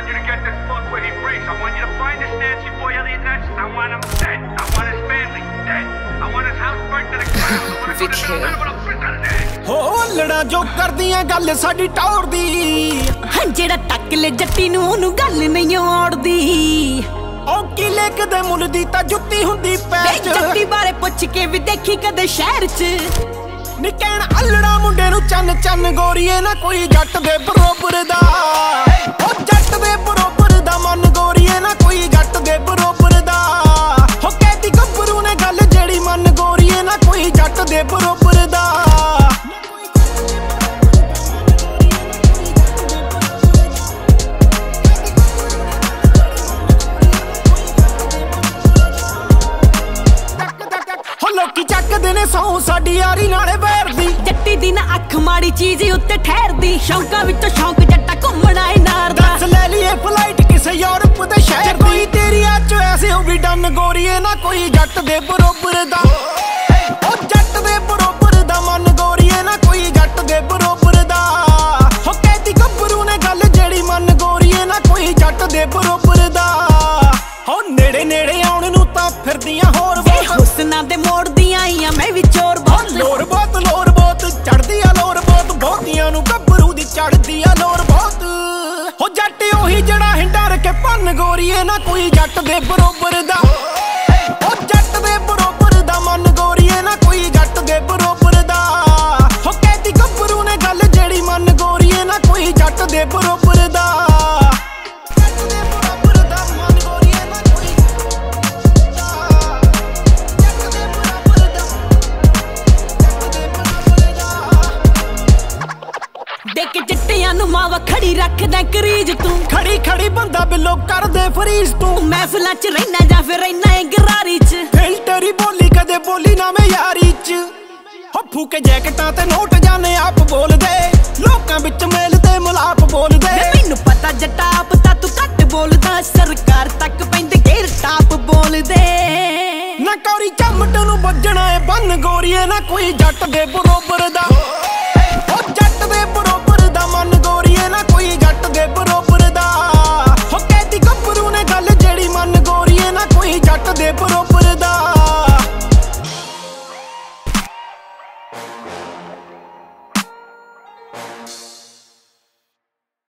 want you to get this fuck where he breaks. I want you to find this Nancy boy Elliot Ness. I want him dead. I want his family dead. I want his house burnt to the ground. I want to go to the middle of a prison egg. ਹੋ ਲੜਾ ਜੋ ਕਰਦੀਆਂ ਗੱਲ ਸਾਡੀ ਟੌਰ ਦੀ ਹਾਂ ਜਿਹੜਾ ਟੱਕ ਲੈ ਜੱਟੀ ਨੂੰ ਉਹਨੂੰ ਗੱਲ ਨਹੀਂ ਆਉੜਦੀ ਉਹ ਕਿਲੇ ਕਦੇ ਮੁੱਲ ਦੀ ਤਾਂ ਜੁੱਤੀ ਹੁੰਦੀ ਪੈਰ ਚ ਜੱਟੀ ਬਾਰੇ ਪੁੱਛ ਕੇ ਵੀ ਦੇਖੀ ਕਦੇ ਸ਼ਹਿਰ 'ਚ ਨੀ ਕਹਿਣ ਅਲੜਾ ਮੁੰਡੇ ਨੂੰ ਚੰਨ ਚੰਨ ਗੋਰੀਏ ਨਾ ਕੋਈ ਜੱਟ ਦੇ ਬਰੋਬਰ ਦਾ ਨੇ ਸੌ ਸਾਡੀ ਯਾਰੀ ਨਾਲੇ ਬੈਰ ਦੀ ਜੱਟੀ ਦੀ ਨਾ ਅੱਖ ਮਾੜੀ ਚੀਜ਼ ਉੱਤੇ ਠਹਿਰਦੀ। ਸ਼ੌਂਕਾਂ ਵਿੱਚੋਂ ਸ਼ੌਂਕ ਜੱਟਾ ਘੁੰਮਣਾ ਏ ਨਾਰ ਦਾ ਦੱਸ ਲੈ ਲਈਏ ਫਲਾਈਟ ਕਿਸੇ ਯੂਰਪ ਦੇ ਸ਼ਹਿਰ ਦੀ। ਤੇਰੀ ਅੱਜ ਐਸੇ ਹੋ ਵੀ ਡਨ ਗੋਰੀਏ ਨਾ ਕੋਈ ਜੱਟ ਦੇ ਬਰੋਬਰ ਦਾ। ਪੰਨ ਨਾ ਕੋਈ ਜੱਟ ਦੇ ਬਰੋਬਰ ਦਾ। ਉਹ ਜੱਟ ਦੇ ਬਰੋਬਰ ਦਾ, ਮਨ ਗੋਰੀਏ ਨਾ ਕੋਈ ਜੱਟ ਦੇ ਬਰੋਬਰ ਦਾ। ਹੋ ਕਹਿਤੀ ਗੱਭਰੂ ਨੇ ਗੱਲ ਜਿਹੜੀ ਮਨ ਗੋਰੀਏ ਨਾ ਕੋਈ ਜੱਟ ਦੇ ਬਰੋਬਰ ਚਿੱਟਿਆਂ ਨੂੰ ਮਾਵਾ ਖੜੀ ਰੱਖਦਾ ਕਰੀਜ ਤੂੰ। ਖੜੀ ਖੜੀ ਬੰਦਾ ਬਿੱਲੋ ਕਰਦੇ ਫਰੀਜ਼ ਤੂੰ। ਮਹਿਫਲਾਂ 'ਚ ਰਹਿਣਾ ਜਾਂ ਫਿਰ ਰਹਿਣਾ ਏ ਗਰਾਰੀ 'ਚ। ਫਿਲਟਰੀ ਬੋਲੀ ਕਦੇ ਬੋਲੀ ਨਾ ਮੈਂ ਯਾਰੀ ਚ। ਹੋ ਫੂਕੇ ਜੈਕਟਾਂ ਤੇ ਨੋਟ ਜਾਣੇ ਆਪ ਬੋਲਦੇ। ਲੋਕਾਂ ਵਿੱਚ ਮੇਲ ਤੇ ਮਲਾਪ ਬੋਲਦੇ। ਮੈਨੂੰ ਪਤਾ ਜੱਟਾ ਆਪ ਤਾਂ ਤੂੰ ਘੱਟ ਬੋਲਦਾ। ਸਰਕਾਰ ਤੱਕ ਪੈਂਦੇ ਗੇਰ ਟਾਪ ਬੋਲਦੇ। ਨਾ ਕੌਰੀ ਚਮਟ ਨੂੰ ਵੱਜਣਾ ਏ ਬੰਨ ਗੋਰੀਏ ਨਾ ਕੋਈ ਜੱਟ ਦੇ ਬਰੋਬਰ ਦਾ।